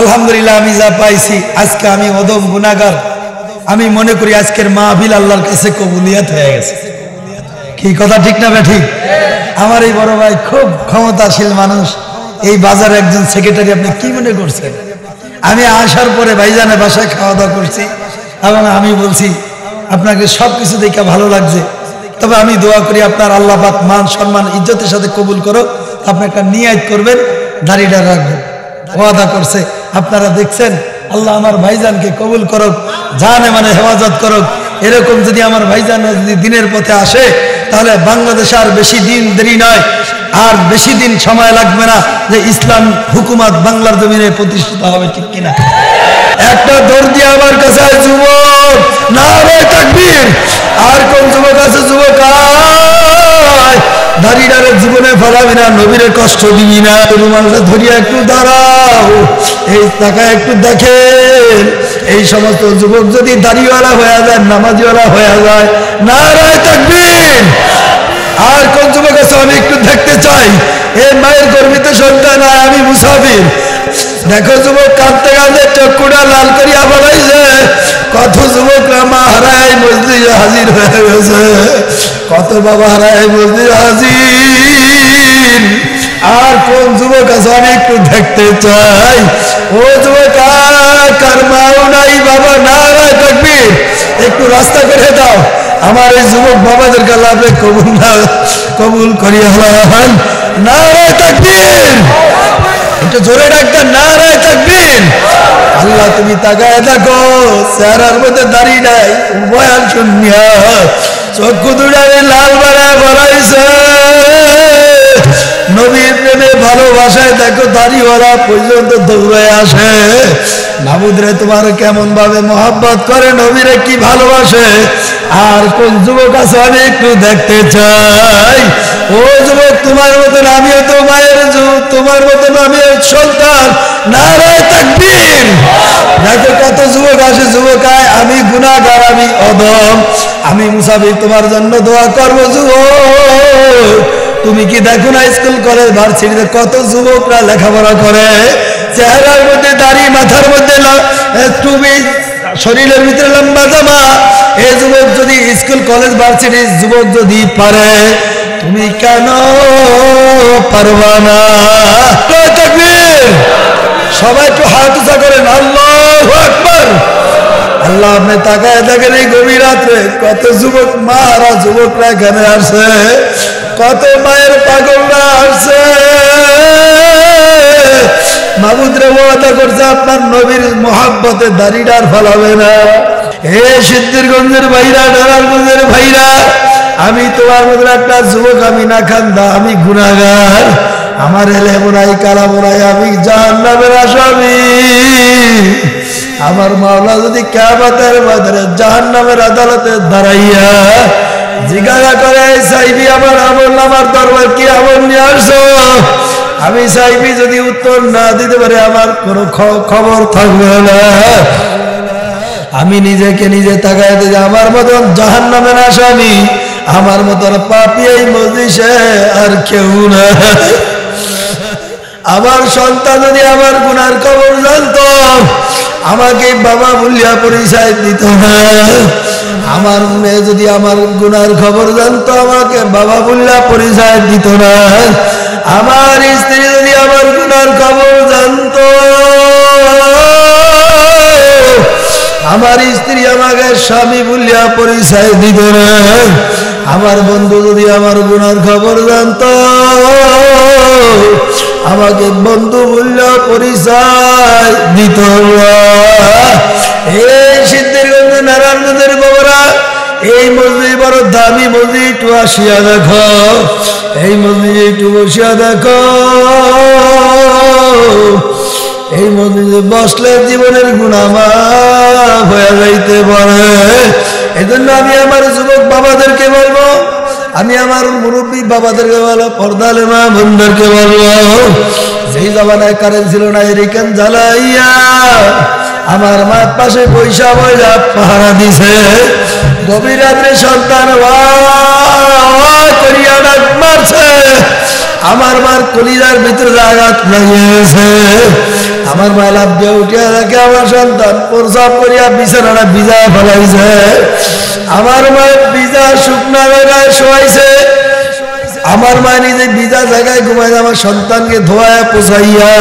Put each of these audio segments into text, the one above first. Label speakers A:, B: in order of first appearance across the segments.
A: আলহামদুলিল্লাহ, আমি যা পাইছি, আজকে আমি অদম গুনাগার আমি মনে করি আজকের মাহফিল আল্লাহর কাছে কবুলিয়াত হয়ে গেছে। কি কথা ঠিক না ঠিক আমার এই বড় ভাই খুব ক্ষমতাশীল মানুষ। এই বাজারে একজন সেক্রেটারি আপনি কি মনে করছেন? আমি আসার পরে ভাইজানের বাসায় খাওয়া দাওয়া করছি এবং আমি বলছি, আপনাকে সব কিছু দেখে ভালো লাগছে। তবে আমি দোয়া করি আপনার আল্লাহ পাক মান, সম্মান, ইজ্জতের সাথে কবুল করো আপনি একটা নিয়াত করবেন, দাড়িটা রাখবেন। ওয়াদা করছে আপনারা দেখছেন, আল্লাহ আমার ভাইজানকে কবুল করুক, জানে মানে হেফাজত করুক। এরকম যদি আমার ভাইজান যদি দিনের পথে আসে, তাহলে বাংলাদেশ আর বেশি দিন দেরি নয়। আর বেশি দিন সময় লাগবে না যে ইসলাম হুকুমাত বাংলার জমিনে প্রতিষ্ঠিত হবে ঠিক কিনা। একটা দর্দি আমার কাছে যুবক। ফলাবি না নবীরে কষ্ট দিবি না। রুমালটা ধরিয়া একটু দাঁড়াও। এই টাকা একটু দেখে এই সমস্ত যুবক যদি দাড়িওয়ালা হয়ে যায়, নামাজিওয়ালা হয়ে যায় না রায় থাকবেন আর কোন যুবক আছে আমি একটু দেখতে চাই? এ মায়ের গর্বিত সন্তান আমি মুসাফির। দেখো যুবক কাঁদতে কাঁদতে চক্ষুটা লাল করিয়া বলাইছে, কত যুবকরা মা হারায় মসজিদে হাজির হয়ে গেছে, কত বাবা হারায় মসজিদে হাজির। আর কোন যুবক আছে আমি একটু দেখতে চাই। ও যুবক কার মাও নাই, বাবা না রায় থাকবি একটু রাস্তা করে দাও, আমার এই যুবক বাবাদের কালাপে কবুল না কবুল করিয়া না রায় থাকবির একটু জোরে ডাক্তার না রায় থাকবির আল্লাহ তুমি তাকায় দেখো, চেহারার মধ্যে দাঁড়িয়ে নাই, বয়ান শুনিয়া। চক্ষু দুটারে লাল বাড়ায় বলাইছে নবীর প্রেমে ভালোবাসায় দেখো, দাড়িওয়ালা পর্যন্ত দৌড়ে আসে। মাহমুদরে তোমার কেমন ভাবে মহাব্বত করে, নবীরে কি ভালোবাসে? আর কোন যুবক আছে আমি একটু দেখতে চাই? ও যুবক, তোমার মতন আমিও তো মায়ের তোমার মতন আমি সন্তান। নারায় তাকবীর! দেখো কত যুবক আসে যুবক আয় আমি গুণাগার আমি অদম আমি মুসাফির, তোমার জন্য দোয়া করব যুবক। তুমি কি দেখো না স্কুল, কলেজ, ভার্সিটিতে কত যুবকরা লেখাপড়া করে? চেহারার মধ্যে দাড়ি, মাথার মধ্যে টুপি শরীরের ভিতরে লম্বা জামা। এই যুবক, যদি স্কুল, কলেজ ভার্সিটির যুবক যদি পারে, তুমি কেন পারবা না? সবাই একটু হাত উঁচা করেন। আল্লাহ আকবার। আল্লাহ আপনি তাকায় দেখেন এই গভীর রাত্রে কত যুবক, মারা যুবকরা এখানে আসে কত মায়ের পাগলরা আসছে। মাবুদরে ওয়াদা করছে, আপনার নবীর মহাব্বতে দাড়িটার ফলাবে না। হে সিদ্ধিরগঞ্জের ভাইরা ডালারগঞ্জের ভাইরা, আমি তোমার মতো একটা যুবক, আমি না খান্দা, আমি গুণাগার আমার এলে বোনাই, কালা বোনাই, আমি জাহান্নামের আসামি। আমার মাওলা যদি কাবাতের বাজারে জাহান নামের আদালতে দাঁড়াইয়া জিজ্ঞাসা করে সাইবি, আমার আমল, আমার দরবার কি আমল নিয়ে আসছো আমি সাইবি যদি উত্তর না দিতে পারে, আমার কোনো খবর থাকবে না। আমি নিজেকে নিজে তাকাই যে আমার মতন জাহান নামের আসামি, আমার মতন পাপি এই মজলিসে আর কেউ না। আমার সন্তান যদি আমার গুনার খবর জানতো, আমাকে বাবা বলিয়া পরিচয় দিত না। আমার মেয়ে যদি আমার গুনার খবর জানত, আমাকে বাবা বলিয়া পরিচয় দিত না। আমার স্ত্রী যদি আমার গুনার খবর জানতো আমার স্ত্রী আমাকে স্বামী বলিয়া পরিচয় দিত আমার বন্ধু যদি আমার গুনার খবর জানতো, আমাকে বন্ধু বললে পরিচয় দিত না। এই সিদ্ধিরগঞ্জ নারায়ণগঞ্জের বাবারা, এই মসজিদ বড় দামি মসজিদ, একটু আসিয়া দেখো। এই মসজিদ একটু বসিয়া দেখো। এই মসজিদে বসলে জীবনের গুণামা হয়ে যাইতে পারে। এই জন্য আমি আমার যুবক বাবাদেরকে বলব, আমি আমার মুরব্বী বাবাদেরকে বলব পর্দালে মা বোনদেরকে বলব, যেই জমানায় কারেন্ট ছিল না এরিকেন জ্বালাইয়া আমার মার পাশে পয়সা পয়সা পাহারা দিছে। গভীর রাত্রে সন্তান করিয়া ডাক মারছে। আমার মার কলিজার ভিতরে আঘাত লাগিয়েছে। আমার মা লাভ দিয়ে উঠিয়া দেখে আমার সন্তান প্রসাব করিয়া বিছানাটা ভিজা ফেলাইছে। আমার মা ভিজা শুকনা জায়গায় শোয়াইছে। আমার মা নিজে ভিজা জায়গায় ঘুমাইছে, আমার সন্তানকে ধোয়া পোষাইয়া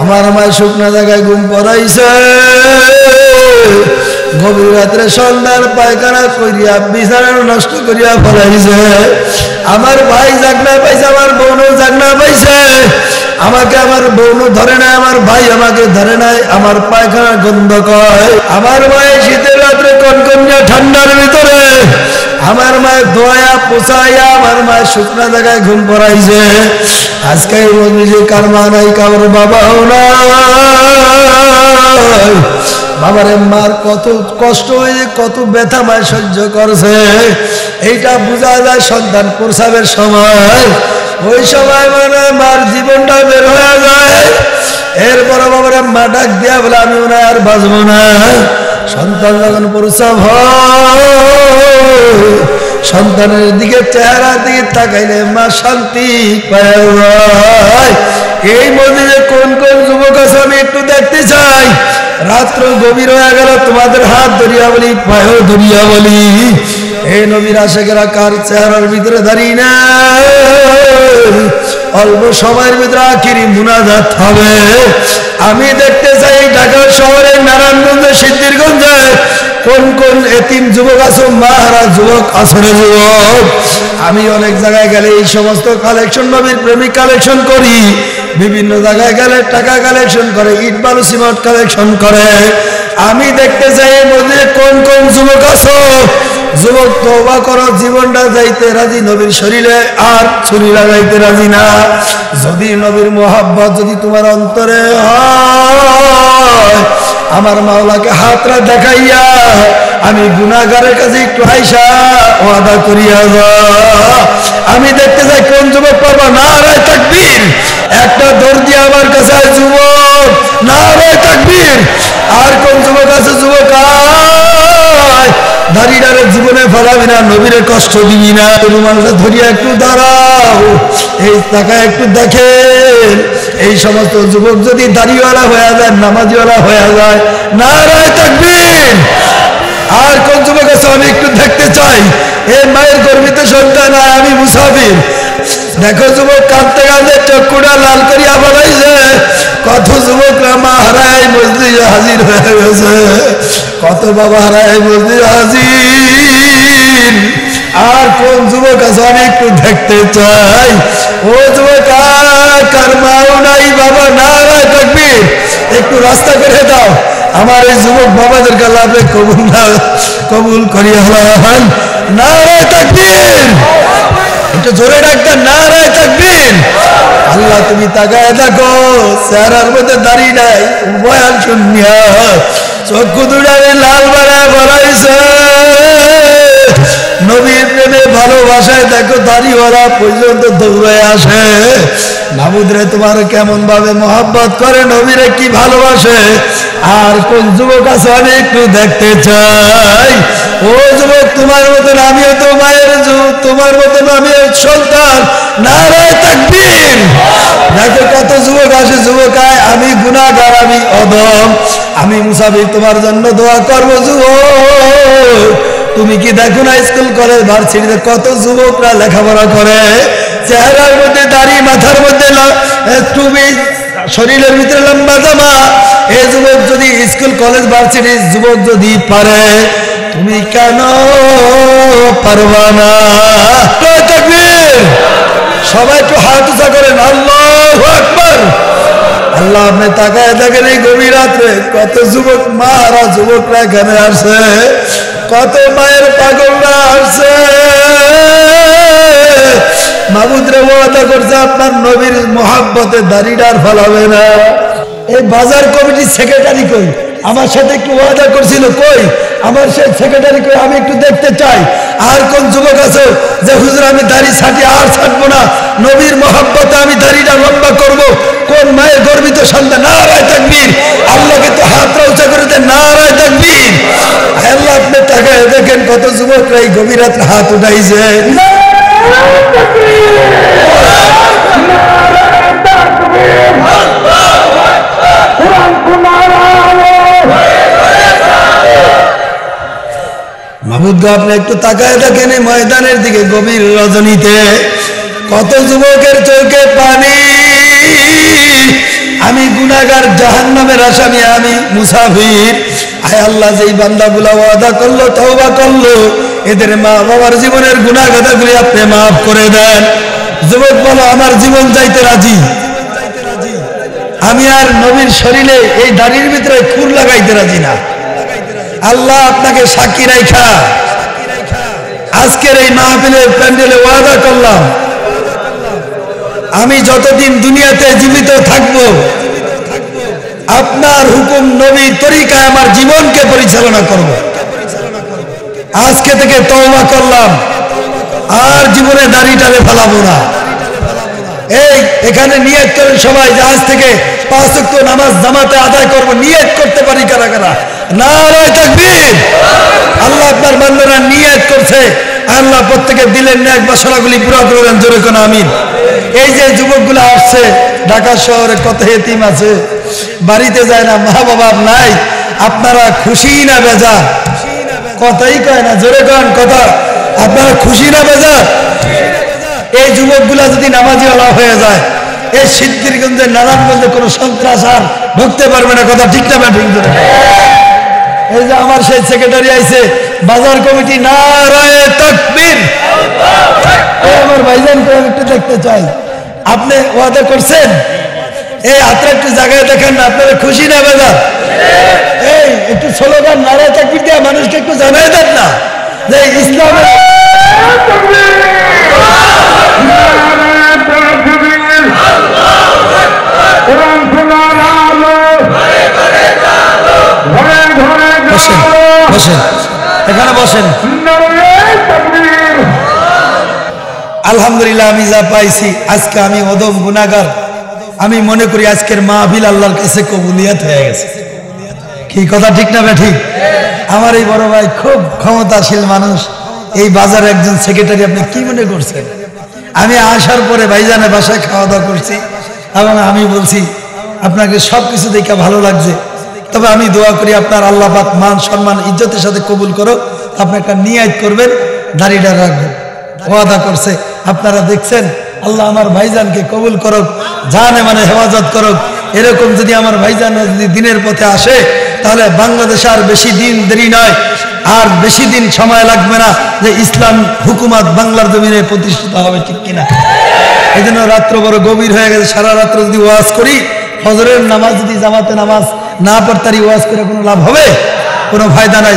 A: আমার মা শুকনা জায়গায় ঘুম পড়াইছে। গভীর রাত্রে সন্ধ্যার পায়খানা করিয়া বিছানা নষ্ট করিয়া ফলাইছে। আমার ভাই জাগনা পাইছে, আমার বোনও জাগনা পাইছে। আমাকে আমার বোনও ধরে নাই আমার ভাই আমাকে ধরে নাই আমার পায়খানা গন্ধ কয়। আমার মায়ের শীতের রাত্রে কনকনিয়া ঠান্ডার ভিতরে, আমার মায়ের দোয়া পোষাইয়া আমার মায়ের শুকনা জায়গায় ঘুম পড়াইছে। আজকে নিজে কার মা নাই, কারোর বাবাও নাই। বাবারে মার কত কষ্ট হয়ে কত ব্যথা মায় সহ্য করছে। এইটা বোঝা যায় সন্তান প্রসাবের সময়। ওই সময় মানে মার জীবনটা বের হয়ে যায়। এরপর বাবারে মা ডাক দিয়া বলে, আমি মনে আর বাঁচবো না। সন্তান যখন প্রসাব সন্তানের দিকে চেহারা দিকে তাকাইলে মা শান্তি পায়। এই মন্দিরে কোন কোন যুবক আছে আমি একটু দেখতে চাই। রাত্র গভীর হয়ে গেল, তোমাদের হাত ধরিয়া বলি, পায়েও ধরিয়া বলি। এই নবীর আশেকেরা কার চেহারার ভিতরে দাঁড়িয়ে না অল্প সময়ের ভিতরে আখিরি মুনাজাত হবে। আমি দেখতে চাই ঢাকা শহরের নারায়ণগঞ্জে সিদ্ধিরগঞ্জে কোন কোন এতিম যুবক আছো, মাহারা যুবক আসরে যুবক? আমি অনেক জায়গায় গেলে এই সমস্ত কালেকশন নবীর প্রেমিক কালেকশন করি। বিভিন্ন জায়গায় গেলে টাকা কালেকশন করে, ইট বালু সিমেন্ট কালেকশন করে। আমি দেখতে চাই মধ্যে কোন কোন যুবক আছো যুবক তবা করো, জীবনটা যাইতে রাজি, নবীর শরীরে আর ছুরি লাগাইতে রাজি না। যদি নবীর মোহাব্বত যদি তোমার অন্তরে হয়, আমার মাওলাকে হাতরা দেখাইয়া আমি গুনাগারের কাছে একটু আইসা ওয়াদা করিয়া যা। আমি দেখতে চাই কোন যুবক পারবা না রায় তাকবীর। একটা দৌড় দিয়ে আমার কাছে যুবক। না রায় তাকবীর। আর কোন যুবক আছে? যুবক আয়। দাঁড়িয়ে জীবনে ফেলাবি না, নবীরে কষ্ট দিবি না। রুমালটা ধরিয়া একটু দাঁড়াও, এই টাকা একটু দেখেন। এই সমস্ত যুবক যদি দাড়িওয়ালা হয়ে যায়, নামাজিওয়ালা হয়ে যায় না রায় থাকবেন আর কোন যুবক আছে আমি একটু দেখতে চাই এই মায়ের গর্বিত সন্তান আমি মুসাফির। দেখো যুবক কাঁদতে কাঁদতে চক্ষুটা লাল করিয়া বলাইছে, কত যুবকরা মা হারায় মসজিদে হাজির হয়ে গেছে। কত বাবা হারায় মসজিদে হাজির আর কোন যুবক আছে আমি একটু দেখতে চাই? ও যুবক কার মাও নাই, বাবা না থাকবি একটু রাস্তা করে দাও। আমার এই যুবক বাবাদের গালাবে কবুল না, কবুল করিয়া হলাম না রায় থাকবির একটু জোরে ডাক্তার না রায় থাকবির আল্লাহ, তুমি তাকায় দেখো, চেহারার মধ্যে দাঁড়িয়ে নাই বয়ান শুনিয়া। চক্ষু দুটারে লাল বাড়ায় বলাইছে নবীর প্রেমে ভালোবাসায় দেখো দাড়িওয়ালা পর্যন্ত দৌড়ে আসে। নামুদরে তোমার কেমন ভাবে মহাব্বত করে, নবীরে কি ভালোবাসে? আর কোন যুবক আছে আমি একটু দেখতে চাই। ও যুবক, তোমার মতন আমিও তো মায়ের তোমার মতন আমি সন্তান। না নারায় তাকবীর। দেখো কত যুবক আসে, যুবক আয়, আমি গুণাগার আমি অদম আমি মুসাফির, তোমার জন্য দোয়া করব, যুবক। তুমি কি দেখো না স্কুল, কলেজ, ভার্সিটিতে কত যুবকরা লেখাপড়া করে? চেহারার মধ্যে দাড়ি, মাথার মধ্যে টুবি শরীরের ভিতরে লম্বা জামা। এই যুবক যদি স্কুল, কলেজ, ভার্সিটির যুবক যদি পারে তুমি কেন পারবা না? সবাই একটু হাত উঁচা করেন। আল্লাহ আকবার। আল্লাহ, আপনি তাকায় দেখেন এই গভীর রাত্রে কত যুবক, মারা যুবকরা এখানে আসে কত মায়ের পাগলরা আসছে। মাবুদরে ওয়াদা করছে, আপনার নবীর মহাব্বতে দাড়িটার ফলাবে না। এই বাজার কমিটির সেক্রেটারি কই? আমার সাথে একটু ওয়াদা করছিল, কই, আমার সেই সেক্রেটারি কই, আমি একটু দেখতে চাই। আর কোন যুবক আছে যে, হুজুর, আমি দাড়ি ছাটি আর ছাটবো না। নবীর মহাব্বতে আমি দাড়িটা লম্বা করব। কোন মায়ের গর্বিত সন্তান? না রায় তাকবীর। আল্লাহকে তো হাত উঁচা করে দেন না রায় তাকবীর আল্লাহ, আপনি তাকায় দেখেন কত যুবকরা এই গভীর হাত উঠাইছে। বুজুর্গ আপনি একটু তাকায় এই ময়দানের দিকে গভীর রজনীতে। কত যুবকের চোখে পানি। আমি গুনাগার জাহান নামের আসামি, আমি মুসাফির। আয় আল্লাহ, যেই বান্দাগুলা ওয়াদা করল, তওবা করল, এদের মা বাবার জীবনের গুনাগাদাগুলি আপনি মাফ করে দেন। যুবক বলো, আমার জীবন যাইতে রাজি? আমি আর নবীর শরীরে এই দাড়ির ভিতরে খুর লাগাইতে রাজি না। আল্লাহ আপনাকে সাক্ষী রাইখা। আজকের এই মাহফিলের প্যান্ডেলে ওয়াদা করলাম। আমি যতদিন দুনিয়াতে জীবিত থাকব, আপনার হুকুম নবী তরিকায় আমার জীবনকে পরিচালনা করব। আজকে থেকে তওবা করলাম, আর জীবনে দাড়ি টালে ফেলাবো না। এই, এখানে নিয়ত করেন সবাই আজ থেকে পাঁচ নামাজ জামাতে আদায় করব, নিয়ত করতে পারি কারা কারা? নারায় তাকবীর। আল্লাহ আপনার বান্দারা নিয়ত করছে। আল্লাহ প্রত্যেকের দিলের ন্যাক, বাসনাগুলি পুরো করবেন জোরে কোন আমিন। এই যে যুবকগুলো আসছে, ঢাকা শহরে কত হেতিম আছে। বাড়িতে যায় না, মা বাবা নাই। আপনারা খুশি না বেজা? কথাই কয় না, জোরে কন কথা? আপনারা খুশি না বেজা? এই যুবকগুলা যদি নামাজি নামাজিওয়ালা হয়ে যায়, এই সিদ্ধিরগঞ্জে নারায়ণগঞ্জে কোনো সন্ত্রাস আর ঢুকতে পারবে না, কথা ঠিক না ঠিক না? এই যে আমার সেই সেক্রেটারি আইছে, বাজার কমিটি নারায় তকবীর। আমার ভাইজান করে একটু দেখতে চাই। আপনি ওয়াদা করছেন? এই হাতটা একটু জায়গায় দেখেন না, আপনারা খুশি না বেজা এই, একটু স্লোগান নারায় তকবীর দিয়ে মানুষকে একটু জানাই দেন না। যে এখানে বসেন। আলহামদুলিল্লাহ, আমি যা পাইছি, আজকে আমি অদম গুনাগার আমি মনে করি আজকের মাহফিল আল্লাহর কাছে কবুলিয়াত হয়ে গেছে। কি কথা, ঠিক না ঠিক আমার এই বড় ভাই খুব ক্ষমতাশীল মানুষ। এই বাজারে একজন সেক্রেটারি আপনি কি মনে করছেন? আমি আসার পরে ভাইজানের বাসায় খাওয়া দাওয়া করছি এবং আমি বলছি, আপনাকে সব কিছু দেখে ভালো লাগছে। তবে আমি দোয়া করি আপনার আল্লাহ পাক মান সম্মান, ইজ্জতের সাথে কবুল করো। আপনি একটা নিয়াত করবেন, দাড়িটা রাখবেন। ওয়াদা করছে, আপনারা দেখছেন, আল্লাহ আমার ভাইজানকে কবুল করুক, জানে মানে হেফাজত করুক। এরকম যদি আমার ভাইজান যদি দিনের পথে আসে, তাহলে বাংলাদেশে আর বেশি দিন দেরি নয়। আর বেশি দিন সময় লাগবে না যে ইসলাম হুকুমাত বাংলার জমিনে প্রতিষ্ঠিত হবে ঠিক কিনা। এই জন্য রাত্র বড় গভীর হয়ে গেছে, সারা রাত্র যদি ওয়াজ করি ফজরের নামাজ যদি জামাতে নামাজ না পড়তারি ওয়াজ করে কোনো লাভ হবে? কোনো ফায়দা নাই।